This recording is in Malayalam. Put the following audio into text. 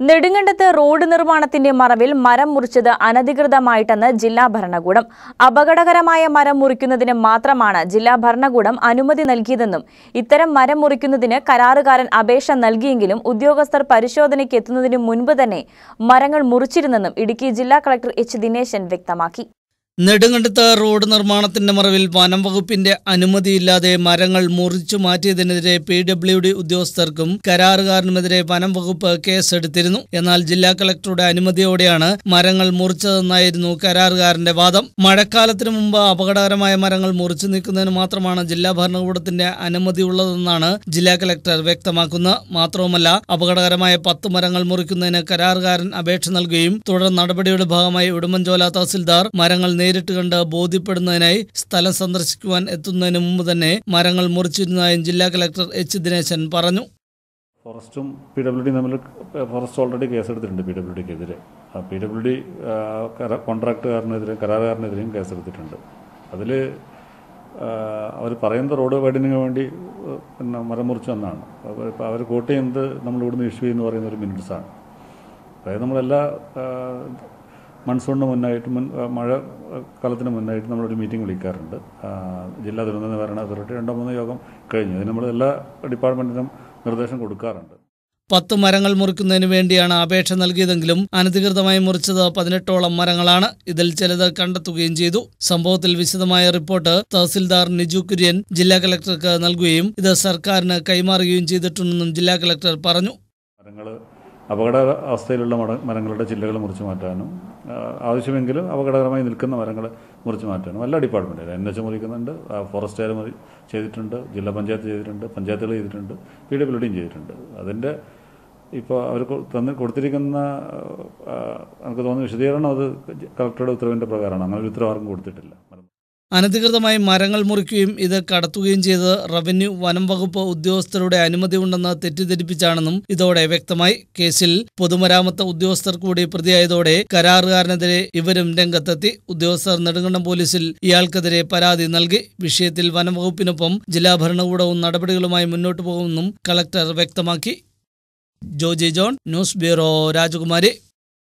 നെടുങ്കണ്ടത്ത് റോഡ് നിർമ്മാണത്തിന്റെ മറവിൽ മരം മുറിച്ചത് അനധികൃതമായിട്ടെന്ന് ജില്ലാ ഭരണകൂടം. അപകടകരമായ മരം മുറിക്കുന്നതിന് മാത്രമാണ് ജില്ലാ ഭരണകൂടം അനുമതി നൽകിയതെന്നും ഇത്തരം മരം മുറിക്കുന്നതിന് കരാറുകാരൻ അപേക്ഷ നൽകിയെങ്കിലും ഉദ്യോഗസ്ഥർ പരിശോധനയ്ക്ക് എത്തുന്നതിന് മുൻപ് തന്നെ മരങ്ങൾ മുറിച്ചിരുന്നെന്നും ഇടുക്കി ജില്ലാ കളക്ടർ എച്ച്. ദിനേശൻ വ്യക്തമാക്കി. നെടുങ്കണ്ടത്ത് റോഡ് നിർമ്മാണത്തിന്റെ മറവിൽ വനം വകുപ്പിന്റെ അനുമതിയില്ലാതെ മരങ്ങൾ മുറിച്ചു മാറ്റിയതിനെതിരെ പി ഡബ്ല്യു ഡി ഉദ്യോഗസ്ഥർക്കും കരാറുകാരനുമെതിരെ വനം വകുപ്പ് കേസെടുത്തിരുന്നു. എന്നാൽ ജില്ലാ കളക്ടറുടെ അനുമതിയോടെയാണ് മരങ്ങൾ മുറിച്ചതെന്നായിരുന്നു കരാറുകാരന്റെ വാദം. മഴക്കാലത്തിനു മുമ്പ് അപകടകരമായ മരങ്ങൾ മുറിച്ചു നീക്കുന്നതിന് മാത്രമാണ് ജില്ലാ ഭരണകൂടത്തിന്റെ അനുമതിയുള്ളതെന്നാണ് ജില്ലാ കളക്ടർ വ്യക്തമാക്കുന്നത്. മാത്രവുമല്ല അപകടകരമായ പത്ത് മരങ്ങൾ മുറിക്കുന്നതിന് കരാറുകാരൻ അപേക്ഷ നൽകുകയും തുടർ നടപടിയുടെ ഭാഗമായി ഉടുമ്പൻചോല തഹസിൽദാർ മരങ്ങൾ നേരിട്ട് കണ്ട് ബോധ്യപ്പെടുന്നതിനായി സ്ഥലം സന്ദർശിക്കുവാൻ എത്തുന്നതിന് മുമ്പ് തന്നെ മരങ്ങൾ മുറിച്ചിരുന്നതായും ജില്ലാ കളക്ടർ എച്ച് ദിനേശൻ പറഞ്ഞു. ഫോറസ്റ്റും പി ഡബ്ല്യു ഡി തമ്മിൽ ഫോറസ്റ്റ് ഓൾറെഡി കേസെടുത്തിട്ടുണ്ട് പി ഡബ്ല്യു ഡിക്കെതിരെ. പി ഡബ്ല്യു ഡി കോൺട്രാക്ടുകാരനെതിരെയും കരാറുകാരനെതിരെയും കേസെടുത്തിട്ടുണ്ട്. അതിൽ അവർ പറയുന്ന റോഡ് വൈഡിനു വേണ്ടി പിന്നെ മരം മുറിച്ചു എന്നാണ് ഇപ്പോൾ അവർ കോട്ട് ചെയ്യുന്നത് നമ്മൾ ഇവിടുന്ന് ഇഷ്യൂ ചെയ്യുന്നു പറയുന്ന ഒരു മിനിറ്റ്സാണ്. അതായത് നമ്മളെല്ലാ മൺസൂണിന് മുന്നായിട്ട് മുൻ മഴ കാലത്തിന് മുന്നായിട്ട് നമ്മളൊരു മീറ്റിംഗ് വിളിക്കാറുണ്ട്. ജില്ലാ ദുരന്ത നിവാരണ അതോറിറ്റി രണ്ടോ മൂന്നോ യോഗം കഴിഞ്ഞു. അതിന് നമ്മൾ എല്ലാ ഡിപ്പാർട്ട്മെന്റിനും നിർദ്ദേശം കൊടുക്കാറുണ്ട്. പത്ത് മരങ്ങൾ മുറിക്കുന്നതിന് വേണ്ടിയാണ് അപേക്ഷ നൽകിയതെങ്കിലും അനധികൃതമായി മുറിച്ചത് പതിനെട്ടോളം മരങ്ങളാണ്. ഇതിൽ ചിലത് കണ്ടെത്തുകയും ചെയ്തു. സംഭവത്തിൽ വിശദമായ റിപ്പോർട്ട് തഹസിൽദാർ നിജു കുര്യൻ ജില്ലാ കളക്ടർക്ക് നൽകുകയും ഇത് സർക്കാരിന് കൈമാറുകയും ചെയ്തിട്ടുണ്ടെന്നും ജില്ലാ കളക്ടർ പറഞ്ഞു. മരങ്ങൾ അപകട അവസ്ഥയിലുള്ള മട മരങ്ങളുടെ ചില്ലകൾ മുറിച്ച് മാറ്റാനും ആവശ്യമെങ്കിലും അപകടകരമായി നിൽക്കുന്ന മരങ്ങൾ മുറിച്ച് മാറ്റാനും. എല്ലാ ഡിപ്പാർട്ട്മെന്റും എൻ എച്ച് മുറിക്കുന്നുണ്ട് ഫോറസ്റ്റുകാർ മുറി ചെയ്തിട്ടുണ്ട് ജില്ലാ പഞ്ചായത്ത് ചെയ്തിട്ടുണ്ട് പഞ്ചായത്തുകൾ ചെയ്തിട്ടുണ്ട് പി ഡബ്ല്യു ഡിയും ചെയ്തിട്ടുണ്ട്. അതിന്റെ ഇപ്പോൾ അവർ തന്ന് കൊടുത്തിരിക്കുന്ന എനിക്ക് തോന്നുന്നു വിശദീകരണം അത് കളക്ടറുടെ ഉത്തരവിന്റെ പ്രകാരമാണ്. അങ്ങനെ ഒരു ഉത്തരവാർക്കും കൊടുത്തിട്ടില്ല. അനധികൃതമായി മരങ്ങൾ മുറിക്കുകയും ഇത് കടത്തുകയും ചെയ്ത് റവന്യൂ വനം വകുപ്പ് ഉദ്യോഗസ്ഥരുടെ അനുമതി ഉണ്ടെന്ന് തെറ്റിദ്ധരിപ്പിച്ചാണെന്നും ഇതോടെ വ്യക്തമായി കേസിൽ പൊതുമരാമത്ത് ഉദ്യോഗസ്ഥർ കൂടി പ്രതിയായതോടെ കരാറുകാരനെതിരെ ഇവരും രംഗത്തെത്തി. ഉദ്യോഗസ്ഥർ നെടുങ്കണ്ടം പോലീസിൽ ഇയാൾക്കെതിരെ പരാതി നൽകി. വിഷയത്തിൽ വനംവകുപ്പിനൊപ്പം ജില്ലാ ഭരണകൂടവും നടപടികളുമായി മുന്നോട്ടു പോകുമെന്നും കളക്ടർ വ്യക്തമാക്കി. ജോജി ജോൺ ന്യൂസ് ബ്യൂറോ രാജകുമാരി.